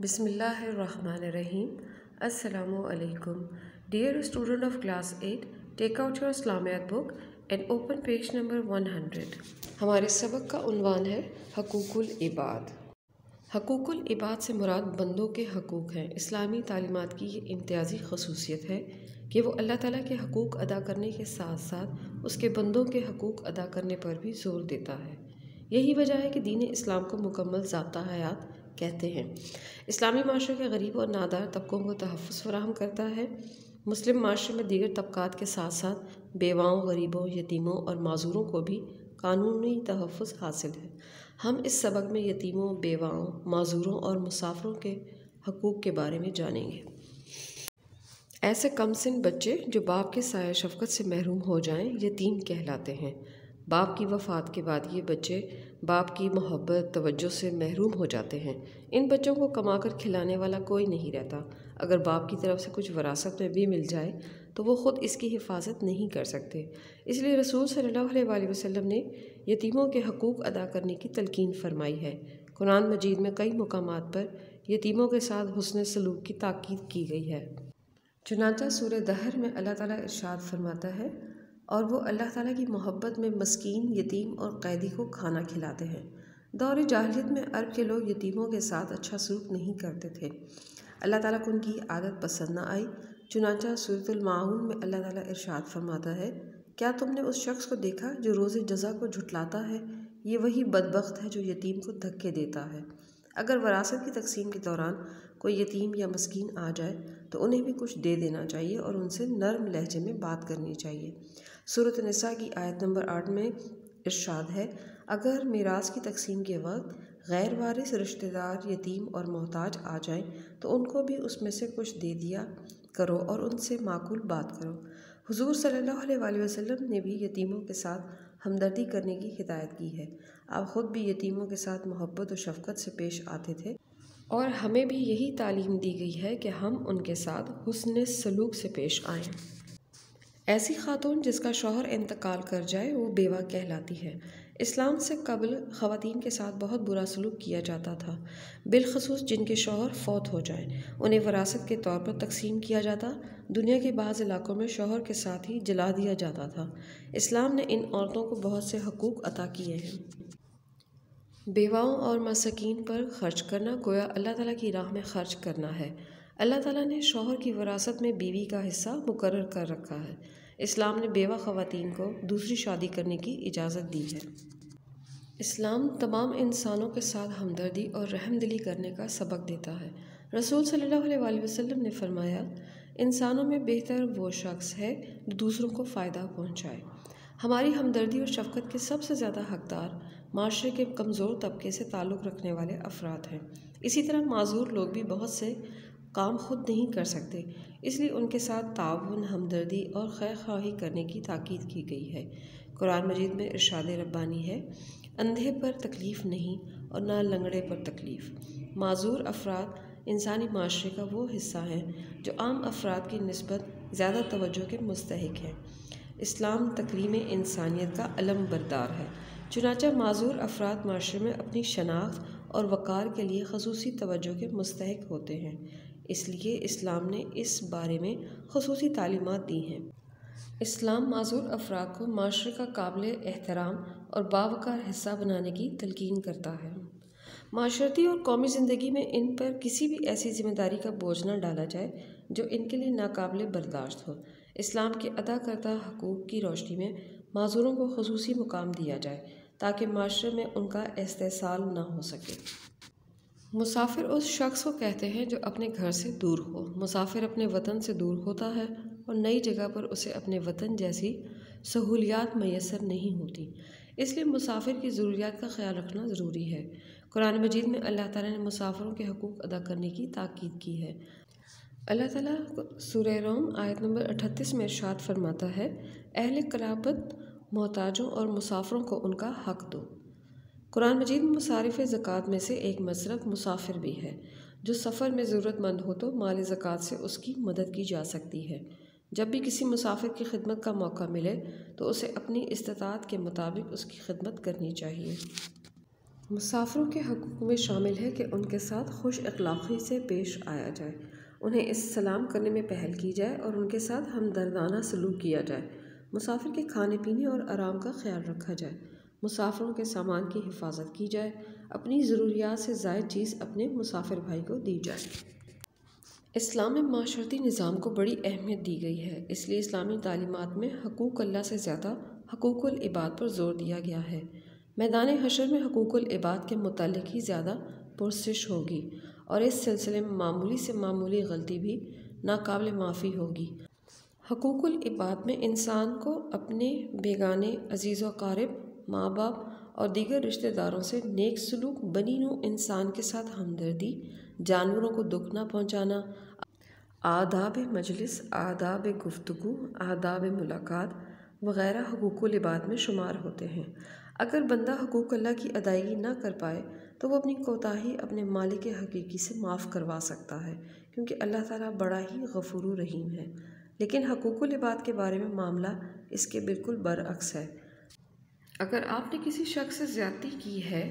Bismillahirrahmanirrahim. Assalamu alaikum. Dear student of class 8, take out your Islamiyat book and open page number 100. हमारे सबक का उन्वान है हकूकुल इबाद हकूकुल इबाद से मुराद बंदों के हकूक़ हैं इस्लामी तालीमात की ये इम्तियाज़ी खसूसियत है कि वो अल्लाह ताला के हकूक़ अदा करने के साथ साथ उसके बंदों के हकूक़ अदा करने पर भी ज़ोर देता है यही वजह है कि दीन इस्लाम को मुकम्मल जबता हयात कहते हैं। इस्लामी माशरे के गरीब और नादार तबकों को तहफ़ फराहम करता है। मुस्लिम माशरे में दीगर तबक़ात के साथ साथ बेवाओं, गरीबों, यतीमों और माजूरों को भी कानूनी तहफ़ हासिल है। हम इस सबक में यतीमों, बेवाओं, माजूरों और मुसाफरों के हकूक़ के बारे में जानेंगे। ऐसे कम सिन बच्चे जो बाप के साया शफकत से महरूम हो जाएँ, यतीम कहलाते हैं। बाप की वफ़ात के बाद ये बच्चे बाप की मोहब्बत, तवज्जो से महरूम हो जाते हैं। इन बच्चों को कमाकर खिलाने वाला कोई नहीं रहता। अगर बाप की तरफ़ से कुछ वरासत में भी मिल जाए तो वो ख़ुद इसकी हिफाजत नहीं कर सकते। इसलिए रसूल सल्लल्लाहु अलैहि वसल्लम ने यतीमों के हकूक़ अदा करने की तलकीन फरमाई है। कुरान मजीद में कई मकाम पर यतीमों के साथ हुसन सलूक की ताकीद की गई है। चुनाचा सूर दहर में अल्लाह ताला इरशाद फरमाता है और वो अल्लाह ताला की मोहब्बत में मस्कीन, यतीम और कैदी को खाना खिलाते हैं। दौर जाहलीत में अरब के लोग यतीमों के साथ अच्छा सलूक नहीं करते थे। अल्लाह ताला को उनकी आदत पसंद ना आई। चुनाचा सूरतुलमाउन में अल्लाह ताला इरशाद फरमाता है, क्या तुमने उस शख्स को देखा जो रोज़ जज़ा को झुटलाता है? ये वही बदबख्त है जो यतीम को धक्के देता है। अगर वरासत की तकसीम के दौरान कोई यतीम या मस्किन आ जाए तो उन्हें भी कुछ दे देना चाहिए और उनसे नर्म लहजे में बात करनी चाहिए। सूरत नसा की आयत नंबर आठ में इरशाद है, अगर मीरास की तकसीम के वक्त गैर वारिस रिश्तेदार, यतीम और मोहताज आ जाएँ तो उनको भी उसमें से कुछ दे दिया करो और उनसे माकूल बात करो। हुजूर सल्लल्लाहु अलैहि वसल्लम ने भी यतीमों के साथ हमदर्दी करने की हिदायत की है। आप ख़ुद भी यतीमों के साथ मोहब्बत और शफकत से पेश आते थे और हमें भी यही तालीम दी गई है कि हम उनके साथ हुसन सलूक से पेश आएँ। ऐसी खातून जिसका शोहर इंतकाल कर जाए, वो बेवा कहलाती है। इस्लाम से कबल ख़वातीन के साथ बहुत बुरा सलूक किया जाता था, बिलखसूस जिनके शोहर फौत हो जाए, उन्हें वरासत के तौर पर तकसीम किया जाता, दुनिया के बाज़ इलाकों में शोहर के साथ ही जला दिया जाता था। इस्लाम ने इन औरतों को बहुत से हकूक़ अता किए हैं। बेवाओं और मसकीन पर ख़र्च करना गोया अल्लाह ताला की राह में ख़र्च करना है। अल्लाह ताला ने शोहर की वरासत में बीवी का हिस्सा मुकर कर रखा है। इस्लाम ने बेवा ख़वातीन को दूसरी शादी करने की इजाज़त दी है। इस्लाम तमाम इंसानों के साथ हमदर्दी और रहमदिली करने का सबक देता है। रसूल सल्लल्लाहु अलैहि वसल्लम ने फरमाया, इंसानों में बेहतर वो शख्स है जो दूसरों को फ़ायदा पहुँचाए। हमारी हमदर्दी और शफकत के सबसे ज़्यादा हकदार, माशरे के कमज़ोर तबके से ताल्लुक़ रखने वाले अफराद हैं। इसी तरह माजूर लोग भी बहुत से काम खुद नहीं कर सकते। इसलिए उनके साथ ताउन, हमदर्दी और खैर ख्वाही करने की ताकीद की गई है। कुरान मजीद में इरशाद रब्बानी है, अंधे पर तकलीफ़ नहीं और ना लंगड़े पर तकलीफ़। माजूर अफराद इंसानी माशरे का वो हिस्सा है, जो आम अफराद की नस्बत ज़्यादा तवज्जो के मुस्तक है। इस्लाम तकलीम इंसानियत का अलम बरदार है। चुनाचा माजूर अफराद माशरे में अपनी शनाख्त और वक़ार के लिए खसूसी तवज्जो के मुस्तक होते हैं। इसलिए इस्लाम ने इस बारे में खसूसी तालीमत दी हैं। इस्लाम माजूर अफराद को माशरे का काबिल एहतराम और बावकार हिस्सा बनाने की तलकिन करता है। माशरती और कौमी ज़िंदगी में इन पर किसी भी ऐसी ज़िम्मेदारी का बोझ न डाला जाए, जो इनके लिए नाकबिल बर्दाश्त हो। इस्लाम के अदा करदा हकूक़ की रोशनी में माजूरों को खसूसी मुकाम दिया जाए, ताकि माशरे में उनका इस्तेसाल ना हो सके। मुसाफिर उस शख्स को कहते हैं जो अपने घर से दूर हो। मुसाफिर अपने वतन से दूर होता है और नई जगह पर उसे अपने वतन जैसी सहूलियात मैसर नहीं होती। इसलिए मुसाफिर की ज़रूरियात का ख्याल रखना ज़रूरी है। कुरान मजीद में अल्लाह ताला ने मुसाफिरों के हकूक़ अदा करने की ताकीद की है। अल्लाह ताला सूर रोम आयत नंबर अठतीस में इरशाद फरमाता है, अहल कराबत मोहताजों और मुसाफिरों को उनका हक दो। कुरान मजीद में मुसारफ ज़क़़त में से एक मसरफ मुसाफिर भी है, जो सफ़र में ज़रूरतमंद हो तो माल ज़क़़त से उसकी मदद की जा सकती है। जब भी किसी मुसाफिर की खिदमत का मौका मिले तो उसे अपनी इस्तात के मुताबिक उसकी खिदमत करनी चाहिए। मुसाफरों के हकूक़ में शामिल है कि उनके साथ खुश अखलाक़ी से पेश आया जाए। उन्हें इस सलाम करने में पहल की जाए और उनके साथ हमदर्दाना सलूक किया जाए। मुसाफिर के खाने पीने और आराम का ख्याल रखा जाए। मुसाफरों के सामान की हिफाजत की जाए, अपनी ज़रूरियात से ज़ायद चीज़ अपने मुसाफिर भाई को दी जाए। इस्लाम में माशरती निज़ाम को बड़ी अहमियत दी गई है, इसलिए इस्लामी तालीमत में हकूक़ अल्लाह से ज़्यादा हकूक़ुल इबाद पर ज़ोर दिया गया है। मैदान हशर में हकूक़ुल इबाद के मुतल ही ज़्यादा पुरसिश होगी और इस सिलसिले में मामूली से मामूली गलती भी नाकबिल माफ़ी होगी। हकूक़ुल इबाद में इंसान को अपने बेगाने, अज़ीज़ व माँ बाप और दीगर रिश्तेदारों से नेक सलूक बनी नो इंसान के साथ हमदर्दी, जानवरों को दुख ना पहुँचाना। आदाब मजलिस, आदाब गुफ्तु आदाब मुलाकात वगैरह हकूक़ लिबात में शुमार होते हैं। अगर बंदा हकूक़ अल्लाह की अदायगी ना कर पाए तो वो अपनी कोताही अपने मालिक हकीकी से माफ़ करवा सकता है, क्योंकि अल्लाह ताला बड़ा ही गफूर रहीम है। लेकिन हकूक़ लिबात के बारे में मामला इसके बिल्कुल बरअक्स है। अगर आपने किसी शख्स से ज़्यादती की है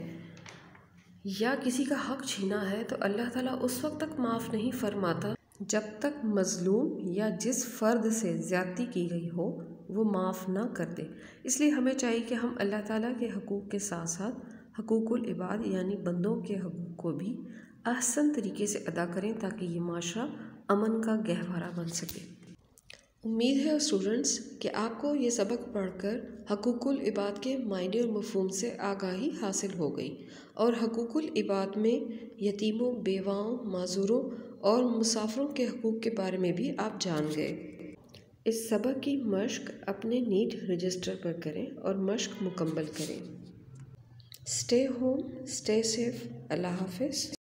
या किसी का हक छीना है तो अल्लाह ताला उस वक्त तक माफ़ नहीं फरमाता जब तक मज़लूम या जिस फ़र्द से ज़्यादती की गई हो, वो माफ़ ना कर दे। इसलिए हमें चाहिए कि हम अल्लाह ताला के हकूक़ के साथ साथ हकूक़ुल इबाद यानी बंदों के हकूक़ को भी ahsan तरीके से अदा करें, ताकि ये माशरा अमन का गहवारा बन सके। उम्मीद है स्टूडेंट्स कि आपको ये सबक पढ़कर हकूक़ुल इबाद के मायने और मफहम से आगाही हासिल हो गई और हकूक़ुल इबाद में यतीमों, बेवाओं, माजूरों और मुसाफरों के हकूक़ के बारे में भी आप जान गए इस सबक की मश्क अपने नीट रजिस्टर पर करें और मश्क मुकम्मल करें। स्टे होम स्टे सेफ़ अल्लाह हाफिज़।